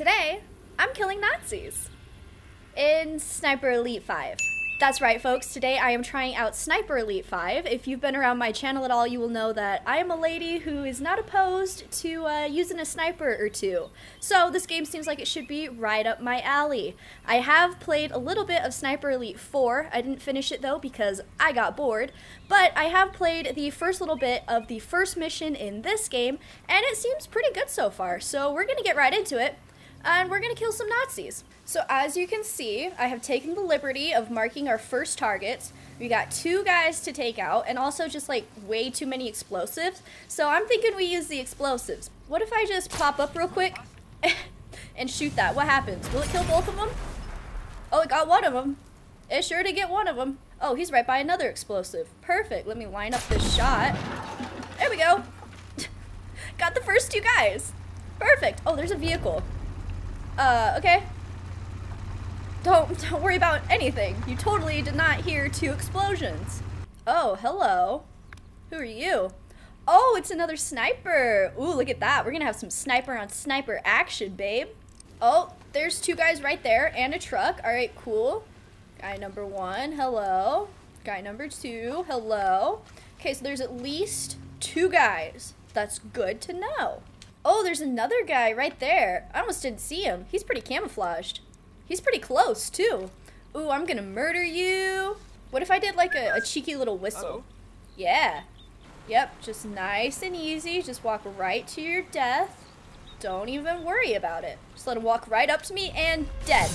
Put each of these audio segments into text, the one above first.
Today, I'm killing Nazis in Sniper Elite 5. That's right, folks. Today I am trying out Sniper Elite 5. If you've been around my channel at all, you will know that I am a lady who is not opposed to uh, using a sniper or two. So this game seems like it should be right up my alley. I have played a little bit of Sniper Elite 4. I didn't finish it though because I got bored. But I have played the first little bit of the first mission in this game, and it seems pretty good so far. So we're gonna get right into it and we're gonna kill some Nazis. So as you can see, I have taken the liberty of marking our first targets. We got two guys to take out, and also just like way too many explosives. So I'm thinking we use the explosives. What if I just pop up real quick and shoot that? What happens? Will it kill both of them? Oh, it got one of them. It's sure to get one of them. Oh, he's right by another explosive. Perfect. Let me line up this shot. There we go. got the first two guys. Perfect. Oh, there's a vehicle. Uh, okay. Don't, don't worry about anything. You totally did not hear two explosions. Oh, hello. Who are you? Oh, it's another sniper. Ooh, look at that. We're gonna have some sniper on sniper action, babe. Oh, there's two guys right there and a truck. All right, cool. Guy number one, hello. Guy number two, hello. Okay, so there's at least two guys. That's good to know. Oh, there's another guy right there. I almost didn't see him. He's pretty camouflaged. He's pretty close, too. Ooh, I'm gonna murder you. What if I did like a, a cheeky little whistle? Yeah. Yep, just nice and easy. Just walk right to your death. Don't even worry about it. Just let him walk right up to me and dead.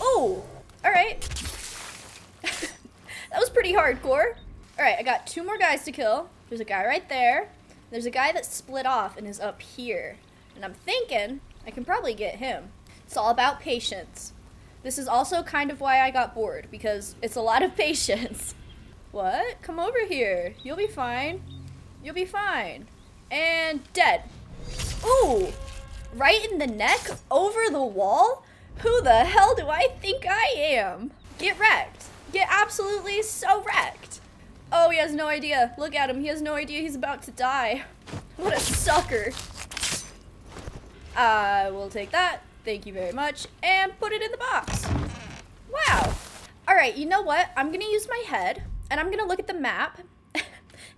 Oh, all right. that was pretty hardcore. All right, I got two more guys to kill. There's a guy right there. There's a guy that split off and is up here. And I'm thinking I can probably get him. It's all about patience. This is also kind of why I got bored, because it's a lot of patience. What? Come over here. You'll be fine. You'll be fine. And dead. Ooh! Right in the neck? Over the wall? Who the hell do I think I am? Get wrecked. Get absolutely so wrecked. Oh, he has no idea. Look at him. He has no idea he's about to die. What a sucker. I will take that. Thank you very much. And put it in the box. Wow. All right, you know what? I'm going to use my head and I'm going to look at the map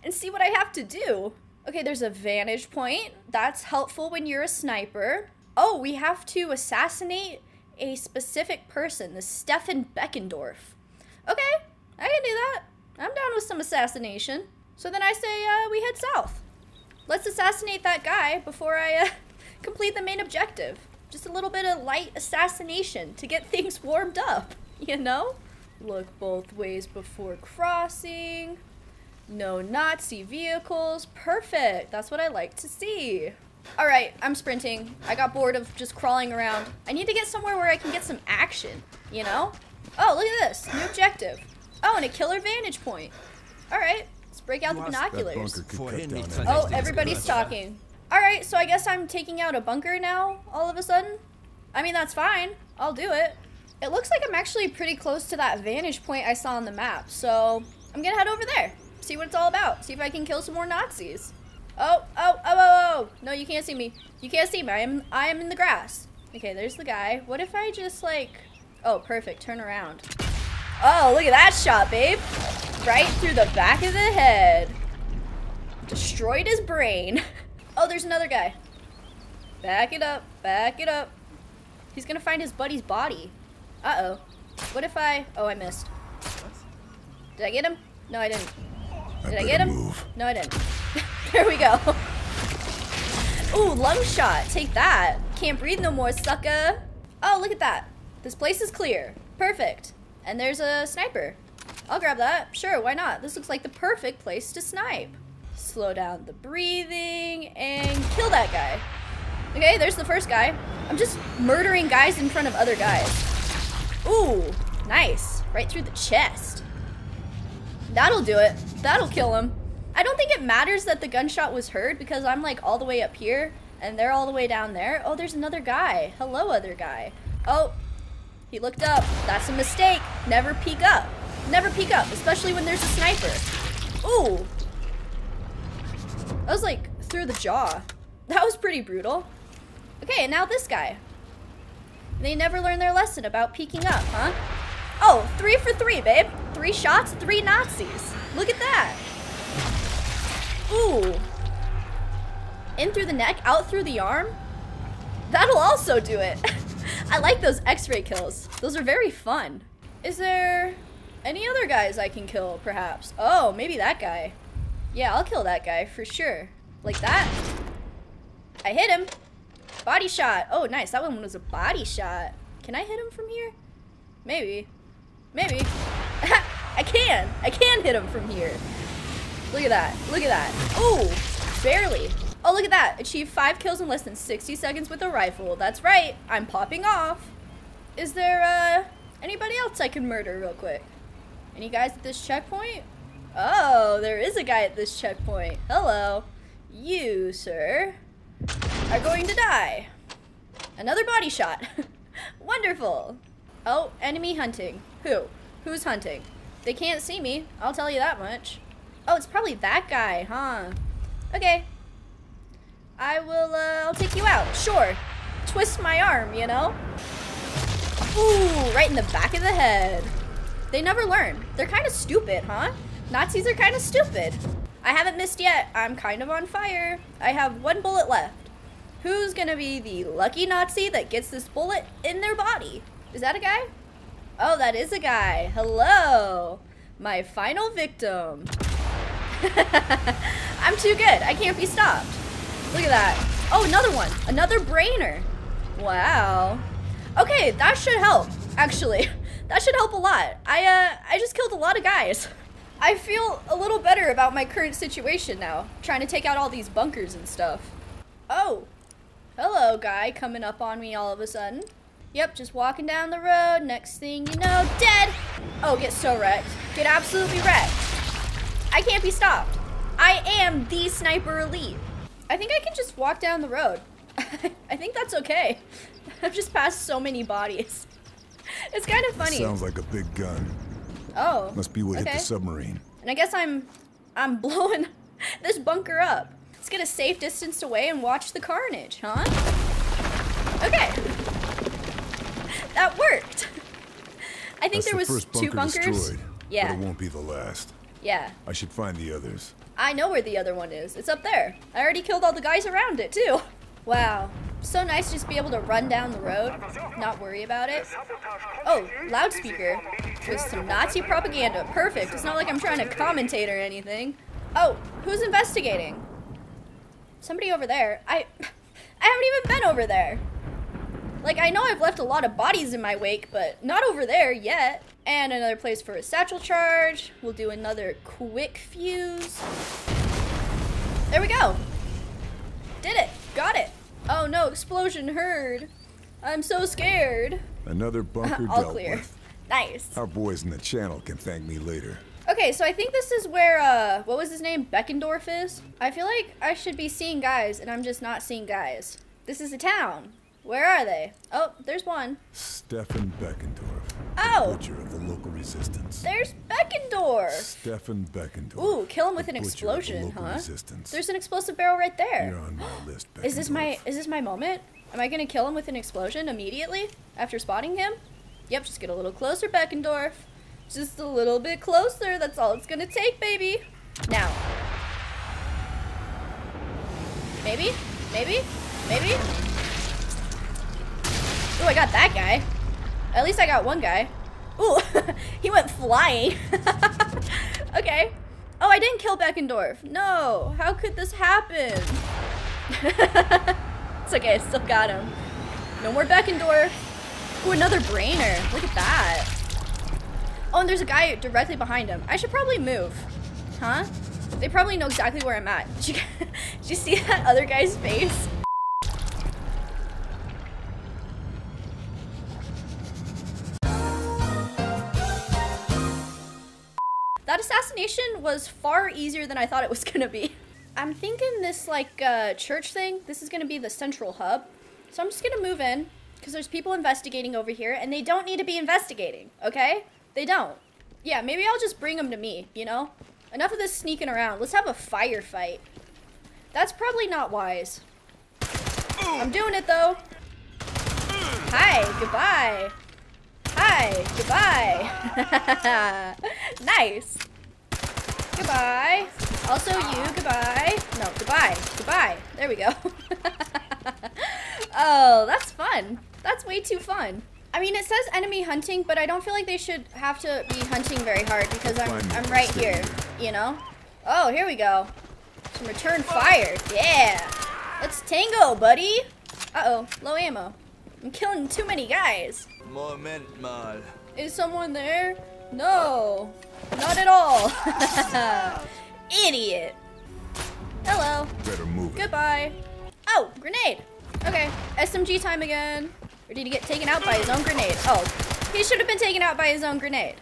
and see what I have to do. Okay, there's a vantage point. That's helpful when you're a sniper. Oh, we have to assassinate a specific person, the Stefan Beckendorf. Okay, I can do that. I'm down with some assassination. So then I say uh, we head south. Let's assassinate that guy before I uh, complete the main objective. Just a little bit of light assassination to get things warmed up, you know? Look both ways before crossing. No Nazi vehicles. Perfect. That's what I like to see. All right, I'm sprinting. I got bored of just crawling around. I need to get somewhere where I can get some action, you know? Oh, look at this. New objective. Oh, and a killer vantage point. All right, let's break out the binoculars. Oh, everybody's talking. All right, so I guess I'm taking out a bunker now, all of a sudden. I mean, that's fine. I'll do it. It looks like I'm actually pretty close to that vantage point I saw on the map, so I'm gonna head over there, see what it's all about, see if I can kill some more Nazis. Oh, oh, oh, oh, oh, no, you can't see me. You can't see me, I am, I am in the grass. Okay, there's the guy. What if I just like, oh, perfect, turn around. Oh, look at that shot, babe. Right through the back of the head. Destroyed his brain. Oh, there's another guy. Back it up, back it up. He's gonna find his buddy's body. Uh-oh. What if I... Oh, I missed. Did I get him? No, I didn't. Did I, I get him? Move. No, I didn't. there we go. Ooh, lung shot. Take that. Can't breathe no more, sucker. Oh, look at that. This place is clear. Perfect. And there's a sniper. I'll grab that. Sure, why not? This looks like the perfect place to snipe. Slow down the breathing and kill that guy. Okay, there's the first guy. I'm just murdering guys in front of other guys. Ooh, nice. Right through the chest. That'll do it. That'll kill him. I don't think it matters that the gunshot was heard because I'm like all the way up here and they're all the way down there. Oh, there's another guy. Hello, other guy. Oh, he looked up. That's a mistake. Never peek up. Never peek up, especially when there's a sniper. Ooh. That was like through the jaw. That was pretty brutal. Okay, and now this guy. They never learned their lesson about peeking up, huh? Oh, three for three, babe. Three shots, three Nazis. Look at that. Ooh. In through the neck, out through the arm. That'll also do it. I like those x-ray kills. Those are very fun. Is there any other guys I can kill, perhaps? Oh, maybe that guy. Yeah, I'll kill that guy for sure. Like that. I hit him. Body shot. Oh, nice. That one was a body shot. Can I hit him from here? Maybe. Maybe. I can. I can hit him from here. Look at that. Look at that. Oh, barely. Oh, look at that. Achieve five kills in less than 60 seconds with a rifle. That's right. I'm popping off. Is there, uh, anybody else I can murder real quick? Any guys at this checkpoint? Oh, there is a guy at this checkpoint. Hello. You, sir, are going to die. Another body shot. Wonderful. Oh, enemy hunting. Who? Who's hunting? They can't see me, I'll tell you that much. Oh, it's probably that guy, huh? Okay. I will, uh, I'll take you out. Sure. Twist my arm, you know? Ooh, right in the back of the head. They never learn. They're kind of stupid, huh? Nazis are kind of stupid. I haven't missed yet. I'm kind of on fire. I have one bullet left. Who's gonna be the lucky Nazi that gets this bullet in their body? Is that a guy? Oh, that is a guy. Hello. My final victim. I'm too good. I can't be stopped. Look at that. Oh, another one. Another brainer. Wow. Okay, that should help, actually. That should help a lot. I, uh, I just killed a lot of guys. I feel a little better about my current situation now, trying to take out all these bunkers and stuff. Oh, hello, guy coming up on me all of a sudden. Yep, just walking down the road. Next thing you know, dead. Oh, get so wrecked. Get absolutely wrecked. I can't be stopped. I am the sniper elite. I think I can just walk down the road. I think that's okay. I've just passed so many bodies. It's kind of funny. That sounds like a big gun. Oh. Must be what okay. hit the submarine. And I guess I'm I'm blowing this bunker up. Let's get a safe distance away and watch the carnage, huh? Okay. That worked. I think That's there was the first two bunkers. Destroyed, yeah. But it won't be the last. Yeah. I should find the others. I know where the other one is. It's up there. I already killed all the guys around it, too. Wow. So nice to just be able to run down the road, not worry about it. Oh, loudspeaker. With some Nazi propaganda. Perfect. It's not like I'm trying to commentate or anything. Oh, who's investigating? Somebody over there. I I haven't even been over there. Like, I know I've left a lot of bodies in my wake, but not over there yet. And another place for a satchel charge. We'll do another quick fuse. There we go. Did it. Got it. Oh no, explosion heard. I'm so scared. Another bunker All dealt clear. with. Nice. Our boys in the channel can thank me later. Okay, so I think this is where, uh, what was his name? Beckendorf is? I feel like I should be seeing guys, and I'm just not seeing guys. This is a town. Where are they? Oh, there's one. Stefan Beckendorf. Oh. Butcher of the local resistance. There's Beckendorf. Stefan Beckendorf. Ooh, kill him with an explosion, huh? Resistance. There's an explosive barrel right there. You're on my list, Is this my is this my moment? Am I gonna kill him with an explosion immediately after spotting him? Yep, just get a little closer, Beckendorf. Just a little bit closer. That's all it's gonna take, baby. Now. Maybe? Maybe? Maybe? Ooh, I got that guy. At least I got one guy. Ooh, he went flying. okay. Oh, I didn't kill Beckendorf. No, how could this happen? it's okay, I still got him. No more Beckendorf. Ooh, another brainer. Look at that. Oh, and there's a guy directly behind him. I should probably move. Huh? They probably know exactly where I'm at. Did you, did you see that other guy's face? Assassination was far easier than I thought it was gonna be. I'm thinking this like uh, church thing, this is gonna be the central hub. So I'm just gonna move in because there's people investigating over here and they don't need to be investigating, okay? They don't. Yeah, maybe I'll just bring them to me, you know? Enough of this sneaking around. Let's have a firefight. That's probably not wise. I'm doing it though. Hi, Goodbye. Hi. Goodbye. nice. Goodbye. Also you. Goodbye. No, goodbye. Goodbye. There we go. oh, that's fun. That's way too fun. I mean, it says enemy hunting, but I don't feel like they should have to be hunting very hard because I'm, I'm right here, here. you know? Oh, here we go. Some return fire. Yeah. Let's tango, buddy. Uh-oh, low ammo. I'm killing too many guys. Moment mal. Is someone there? No, not at all. Idiot. Hello. Better move. Goodbye. Oh, grenade. Okay, SMG time again. Or did he get taken out by his own grenade? Oh, he should have been taken out by his own grenade.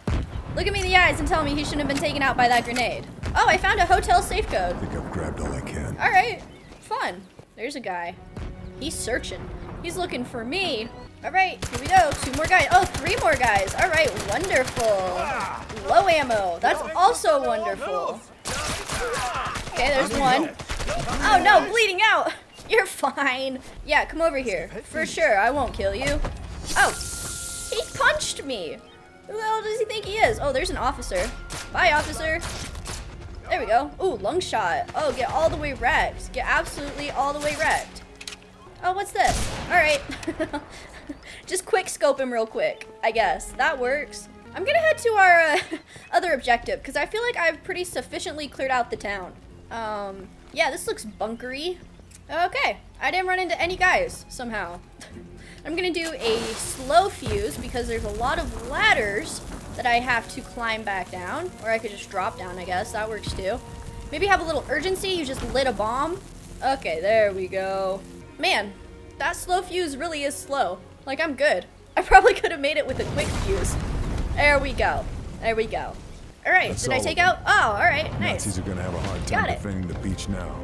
Look at me in the eyes and tell me he shouldn't have been taken out by that grenade. Oh, I found a hotel safe code. I think I've grabbed all I can. All right, fun. There's a guy. He's searching. He's looking for me. All right, here we go. Two more guys. Oh, three more guys. All right, wonderful. Low ammo. That's also wonderful. Okay, there's one. Oh no, bleeding out. You're fine. Yeah, come over here. For sure, I won't kill you. Oh, he punched me. Who the hell does he think he is? Oh, there's an officer. Bye, officer. There we go. Ooh, lung shot. Oh, get all the way wrecked. Get absolutely all the way wrecked. Oh, what's this? All right. Just quick scope him real quick, I guess. That works. I'm gonna head to our uh, other objective because I feel like I've pretty sufficiently cleared out the town. Um, yeah, this looks bunkery. Okay, I didn't run into any guys somehow. I'm gonna do a slow fuse because there's a lot of ladders that I have to climb back down. Or I could just drop down, I guess. That works too. Maybe have a little urgency. You just lit a bomb. Okay, there we go. Man, that slow fuse really is slow. Like, I'm good. I probably could have made it with a quick fuse. There we go. There we go. All right, That's did I take out? Oh, all right, nice. Nazis are gonna have a hard time defending the beach now.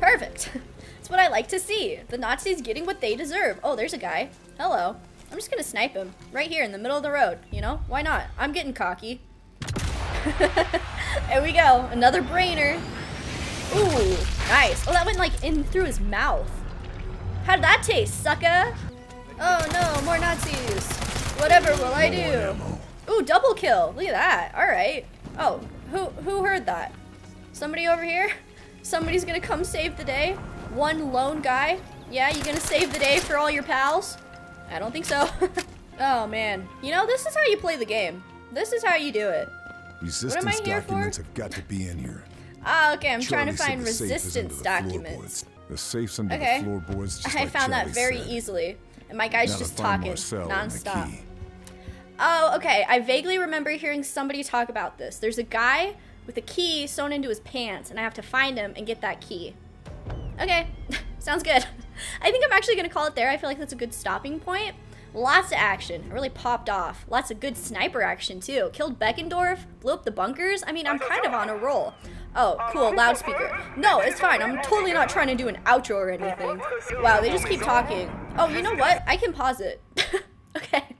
Perfect. That's what I like to see. The Nazis getting what they deserve. Oh, there's a guy. Hello. I'm just gonna snipe him right here in the middle of the road. You know, why not? I'm getting cocky. there we go. Another brainer. Ooh, nice. Oh, that went like in through his mouth. How did that taste, sucker? Oh no, more Nazis. Whatever will I do? Ooh, double kill. Look at that. All right. Oh, who who heard that? Somebody over here? Somebody's gonna come save the day? One lone guy? Yeah, you gonna save the day for all your pals? I don't think so. oh man. You know, this is how you play the game. This is how you do it. Resistance here for? documents have got to be in here. Ah, okay, I'm trying to find the safe is under resistance documents. Floorboards. The safe's under Okay. the floorboards. Just I like found that very said. easily. And my guy's Now just talking Marcel nonstop. Oh, okay. I vaguely remember hearing somebody talk about this. There's a guy with a key sewn into his pants, and I have to find him and get that key. Okay, sounds good. I think I'm actually gonna call it there. I feel like that's a good stopping point. Lots of action. It really popped off. Lots of good sniper action too. Killed Beckendorf, blew up the bunkers. I mean, I'm kind of on a roll. Oh, cool, loudspeaker. No, it's fine. I'm totally not trying to do an outro or anything. Wow, they just keep talking. Oh, you know what? I can pause it. okay.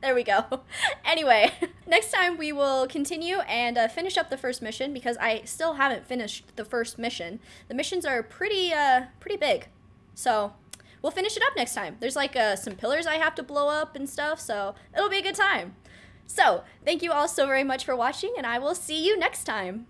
There we go. Anyway, next time we will continue and uh, finish up the first mission because I still haven't finished the first mission. The missions are pretty, uh, pretty big. So we'll finish it up next time. There's like uh, some pillars I have to blow up and stuff, so it'll be a good time. So thank you all so very much for watching, and I will see you next time.